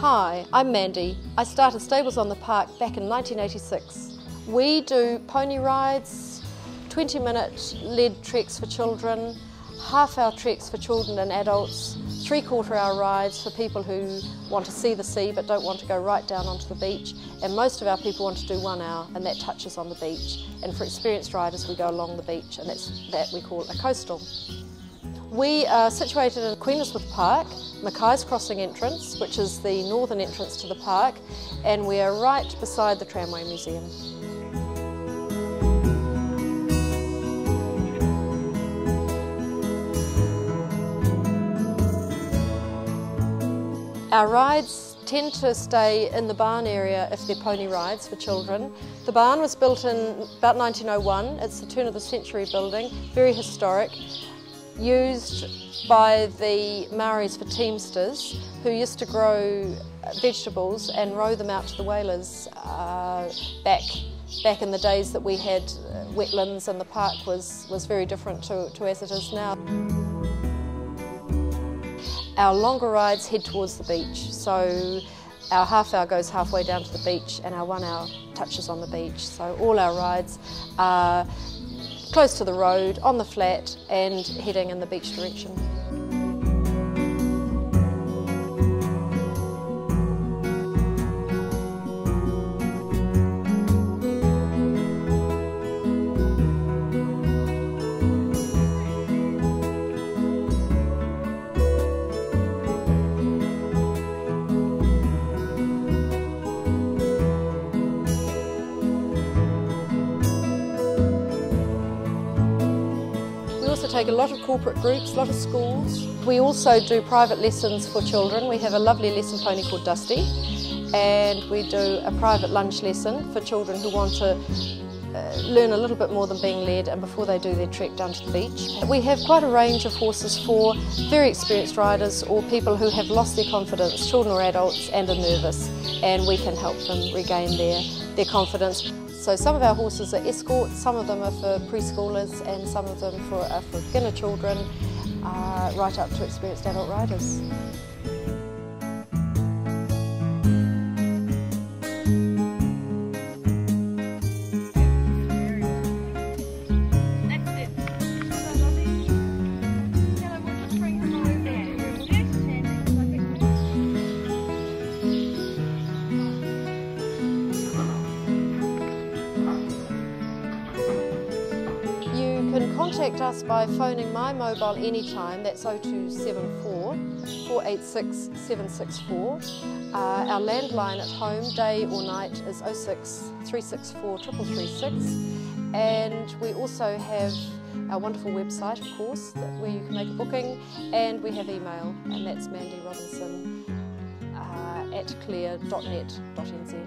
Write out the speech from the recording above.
Hi, I'm Mandy. I started Stables on the Park back in 1986. We do pony rides, 20 minute led treks for children, half hour treks for children and adults, three quarter hour rides for people who want to see the sea but don't want to go right down onto the beach, and most of our people want to do one hour and that touches on the beach. And for experienced riders, we go along the beach, and that's that we call a coastal. We are situated in Queen Elizabeth Park, Mackay's Crossing entrance, which is the northern entrance to the park, and we are right beside the Tramway Museum. Our rides tend to stay in the barn area if they're pony rides for children. The barn was built in about 1901. It's the turn of the century building, very historic used by the Maoris for teamsters who used to grow vegetables and row them out to the whalers uh, back back in the days that we had uh, wetlands and the park was, was very different to, to as it is now. Our longer rides head towards the beach, so our half hour goes halfway down to the beach and our one hour touches on the beach. So all our rides are close to the road, on the flat and heading in the beach direction. Take a lot of corporate groups, a lot of schools. We also do private lessons for children. We have a lovely lesson pony called Dusty and we do a private lunge lesson for children who want to uh, learn a little bit more than being led and before they do their trek down to the beach. We have quite a range of horses for very experienced riders or people who have lost their confidence, children or adults, and are nervous and we can help them regain their, their confidence. So some of our horses are escorts, some of them are for preschoolers and some of them for, are for beginner children, uh, right up to experienced adult riders. Contact us by phoning my mobile anytime, that's 0274 486 764. Uh, our landline at home, day or night, is 06 364 336. And we also have our wonderful website, of course, where you can make a booking, and we have email, and that's Mandy Robinson uh, at clear.net.nz.